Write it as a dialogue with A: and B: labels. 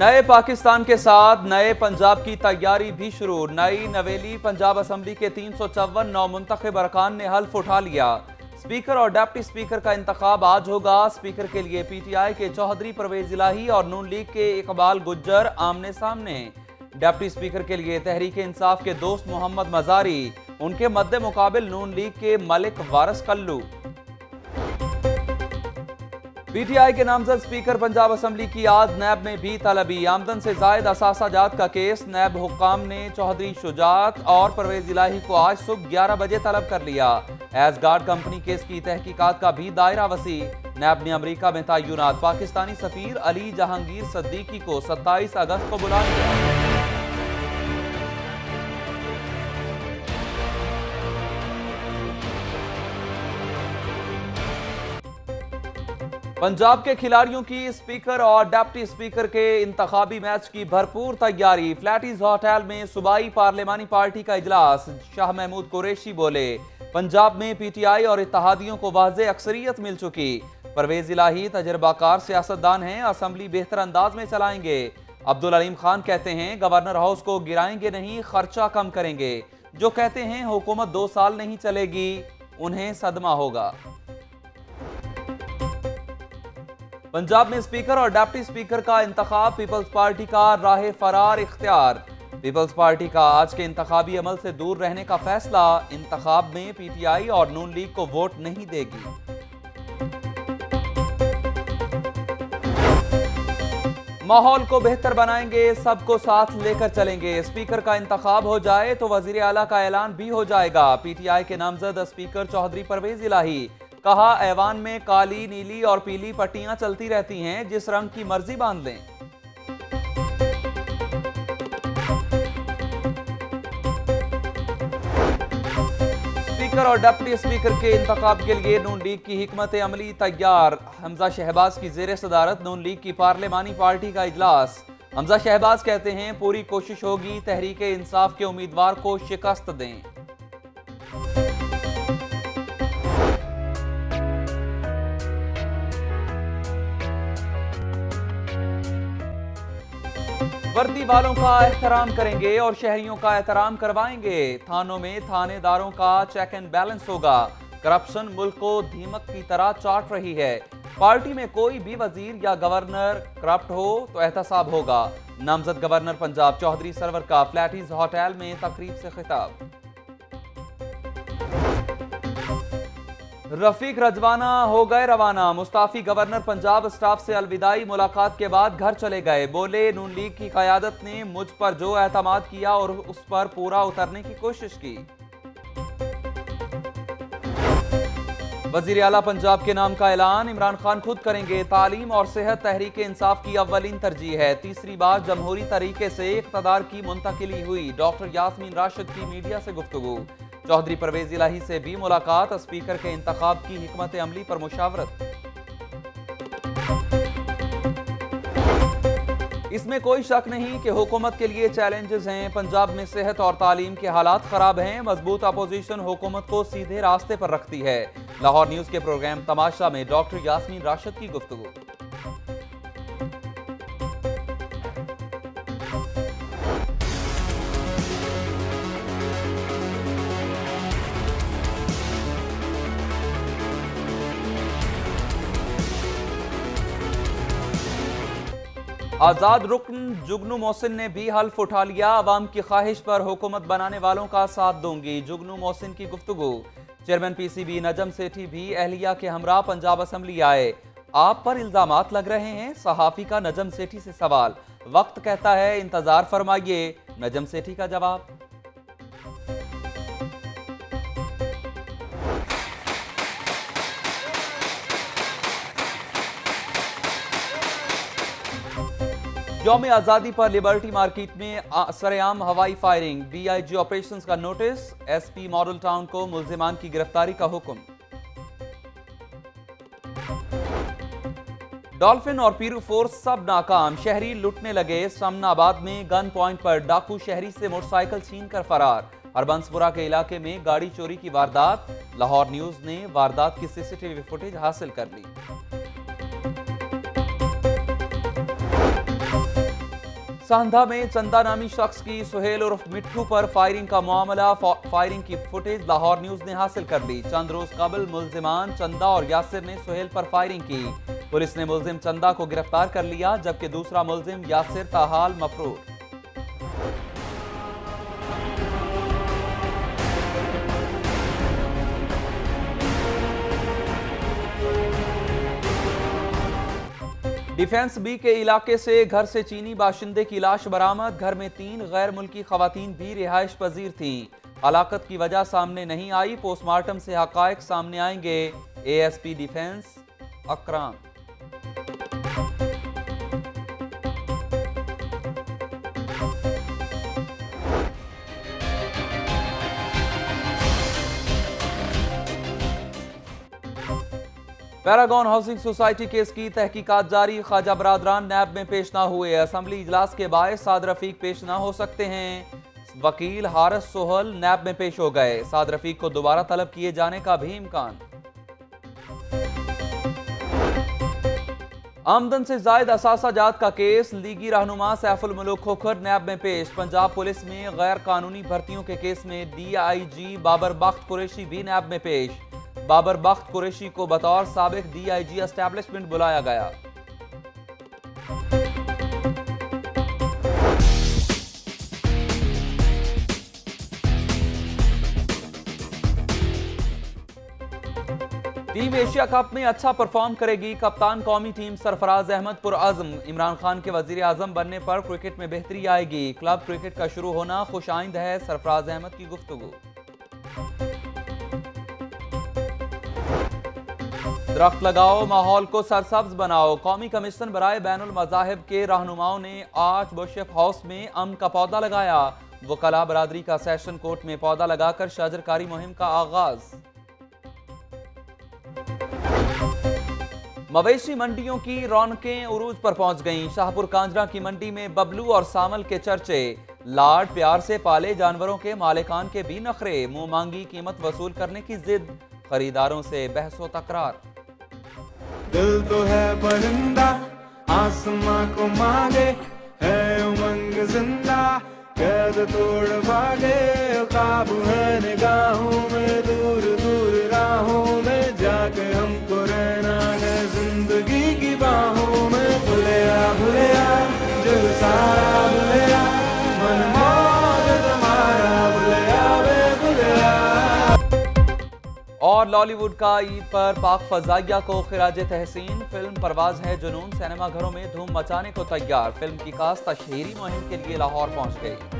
A: نئے پاکستان کے ساتھ نئے پنجاب کی تیاری بھی شروع۔ نئی نویلی پنجاب اسمبلی کے تین سو چون نو منتخب ارکان نے حلف اٹھا لیا۔ سپیکر اور ڈیپٹی سپیکر کا انتخاب آج ہوگا۔ سپیکر کے لیے پی ٹی آئی کے چوہدری پرویز الہی اور نون لیگ کے اقبال گجر آمنے سامنے۔ ڈیپٹی سپیکر کے لیے تحریک انصاف کے دوست محمد مزاری۔ ان کے مد مقابل نون لیگ کے ملک وارس کلو۔ پی ٹی آئی کے نامزد سپیکر پنجاب اسمبلی کی آج نیب میں بھی طلبی۔ آمدن سے زائد اثاثہ جات کا کیس، نیب حکام نے چوہدری شجاعت اور پرویز الہی کو آج صبح گیارہ بجے طلب کر لیا۔ ایز گارڈ کمپنی کیس کی تحقیقات کا بھی دائرہ وسیع۔ نیب نے امریکہ میں تعینات، پاکستانی سفیر علی جہانگیر صدیقی کو ستائیس اگست کو بلا لیا پنجاب کے کھلاڑیوں کی اسپیکر اور ڈیپٹی اسپیکر کے انتخابی میچ کی بھرپور تیاری۔ فلیٹیز ہوتیل میں صوبائی پارلیمانی پارٹی کا اجلاس۔ شاہ محمود قریشی بولے، پنجاب میں پی ٹی آئی اور اتحادیوں کو واضح اکثریت مل چکی۔ پرویز الہی تجربہ کار سیاستدان ہیں، اسمبلی بہتر انداز میں چلائیں گے۔ عبدالعلیم خان کہتے ہیں، گورنر ہاؤس کو گرائیں گے نہیں، خرچہ کم کریں گے۔ جو کہتے ہیں، حکومت دو سال نہیں چلے گی، انہیں صدمہ ہوگا۔ پنجاب میں اسپیکر اور ڈیپٹی اسپیکر کا انتخاب پیپلز پارٹی کا راہ فرار اختیار۔ پیپلز پارٹی کا آج کے انتخابی عمل سے دور رہنے کا فیصلہ انتخاب میں پی ٹی آئی اور نون لیگ کو ووٹ نہیں دے گی۔ ماحول کو بہتر بنائیں گے، سب کو ساتھ لے کر چلیں گے۔ اسپیکر کا انتخاب ہو جائے تو وزیر اعلیٰ کا اعلان بھی ہو جائے گا۔ پی ٹی آئی کے نامزد اسپیکر چوہدری پرویز الہی کہا، ایوان میں کالی، نیلی اور پیلی پٹیاں چلتی رہتی ہیں، جس رنگ کی مرضی باندھ لیں۔ اسپیکر اور ڈپٹی اسپیکر کے انتخاب کے لیے نون لیگ کی حکمت عملی تیار۔ حمزہ شہباز کی زیر صدارت نون لیگ کی پارلیمانی پارٹی کا اجلاس۔ حمزہ شہباز کہتے ہیں، پوری کوشش ہوگی تحریک انصاف کے امیدوار کو شکست دیں۔ وردی والوں کا احترام کریں گے اور شہریوں کا احترام کروائیں گے۔ تھانوں میں تھانے داروں کا چیک اینڈ بیلنس ہوگا۔ کرپشن ملک کو دھیمک کی طرح چاٹ رہی ہے۔ پارٹی میں کوئی بھی وزیر یا گورنر کرپٹ ہو تو احتساب ہوگا۔ نامزد گورنر پنجاب چوہدری سرور کا فلیٹیز ہوٹل میں تقریب سے خطاب۔ رفیق رجوانہ ہو گئے روانہ۔ مستعفی گورنر پنجاب اسٹاف سے الوداعی ملاقات کے بعد گھر چلے گئے۔ بولے، نون لیگ کی قیادت نے مجھ پر جو اعتماد کیا اور اس پر پورا اترنے کی کوشش کی۔ وزیر پنجاب کے نام کا اعلان۔ عمران خان خود کریں گے تعلیم اور صحت تحریک انصاف کی اولین ترجیح ہے۔ تیسری بار جمہوری طریقے سے اقتدار کی منتقلی ہوئی۔ ڈاکٹر یاسمین راشد کی میڈیا سے گفتگو۔ چوہدری پرویز الہی سے بھی ملاقات، اسپیکر کے انتخاب کی حکمت عملی پر مشاورت۔ اس میں کوئی شک نہیں کہ حکومت کے لیے چیلنجز ہیں۔ پنجاب میں صحت اور تعلیم کے حالات خراب ہیں۔ مضبوط اپوزیشن حکومت کو سیدھے راستے پر رکھتی ہے۔ لاہور نیوز کے پروگرام تماشا میں ڈاکٹر یاسمین راشد کی گفتگو۔ آزاد رکن جگنو محسن نے بھی حلف اٹھا لیا۔ عوام کی خواہش پر حکومت بنانے والوں کا ساتھ دوں گی۔ جگنو محسن کی گفتگو۔ Chairman P C B Najam Sethi بھی اہلیہ کے ہمراہ پنجاب اسمبلی آئے۔ آپ پر الزامات لگ رہے ہیں؟ صحافی کا نجم سیٹھی سے سوال۔ وقت کہتا ہے، انتظار فرمائیے۔ نجم سیٹھی کا جواب۔ یوم آزادی پر لیبرٹی مارکیٹ میں سرعام ہوائی firing. D I G operations کا notice. S P model town کو ملزمان کی گرفتاری کا حکم۔ ڈالفن اور پیرو فورس سب ناکام۔ شہری لٹنے لگے۔ سمن آباد میں گن پوائنٹ پر ڈاکو شہری سے موٹر سائیکل چھین کر فرار۔ اربنسپورہ کے علاقے میں گاڑی چوری کی واردات۔ لاہور نیوز نے واردات کی سی سی ٹی وی فوٹیج حاصل کر لی۔ ساندھا میں چندہ نامی شخص کی سہیل عرف مٹھو پر فائرنگ کا معاملہ فائرنگ کی فوٹیج لاہور نیوز نے حاصل کر لی چند روز قبل ملزمان چندہ اور یاسر نے سہیل پر فائرنگ کی۔ پولیس نے ملزم چندہ کو گرفتار کر لیا، جبکہ دوسرا ملزم یاسر تاحال مفرور۔ ڈیفینس بی کے علاقے سے گھر سے چینی باشندے کی لاش برآمد، گھر میں تین غیر ملکی خواتین بھی رہائش پذیر تھیں۔ علاقت کی وجہ سامنے نہیں آئی، پوسٹ مارٹم سے حقائق سامنے آئیں گے۔ A S P defence Ikram. Paragon housing society case کی تحقیقات جاری، خواجہ برادران نیب میں پیش نہ ہوئے۔ اسمبلی اجلاس کے باعث سعد رفیق پیش نہ ہو سکتے ہیں۔ وکیل حارس سوہل نیب میں پیش ہو گئے۔ سعد رفیق کو دوبارہ طلب کیے جانے کا بھی امکان۔ آمدن سے زائد اساسہ جات کا کیس، لیگی رہنما سیف الملوک کھوکھر نیب میں پیش۔ پنجاب پولیس میں غیر قانونی بھرتیوں کے کیس میں ڈی آئی جی بابر بخت قریشی بھی نیب میں پیش۔ بابر بخت قریشی کو بطور سابق ڈی آئی جی اسٹیبلشمنٹ بلایا گیا۔ ٹیم ایشیا کپ میں اچھا پرفارم کرے گی۔ کپتان قومی ٹیم سرفراز احمد پر عزم عمران خان کے وزیر اعظم بننے پر کرکٹ میں بہتری آئے گی۔ کلب کرکٹ کا شروع ہونا خوش آئند ہے سرفراز احمد کی گفتگو۔ درخت لگاؤ، ماحول کو سرسبز بناؤ۔ قومی کمیشن برائے بین المذاہب کے رہنماؤں نے آج بوشف ہاؤس میں ام کا پودا لگایا۔ وکلا برادری کا سیشن کوٹ میں پودا لگا کر شاجرکاری مہم کا آغاز۔ مویشی منڈیوں کی رونقیں عروج پر پہنچ گئیں۔ شاہپور کانجرہ کی منڈی میں ببلو اور سامل کے چرچے۔ لاڈ پیار سے پالے جانوروں کے مالکان کے بھی نخرے۔ مو مانگی قیمت وصول کرنے کی زد خریداروں سے بحث و تکرار۔
B: دل تو ہے پرندہ، آسماں کو مانگے ہے امنگ زندہ، قید توڑ بھاگے خواب ہے نگاہوں میں، دور دور راہوں میں۔
A: لالی ووڈ کا عید پر پاک فضائیہ کو خراج تحسین، فلم پرواز ہے جنون، سینما گھروں میں دھوم مچانے کو تیار، فلم کی خاص تشہیری مہم کے لیے لاہور پہنچ گئی۔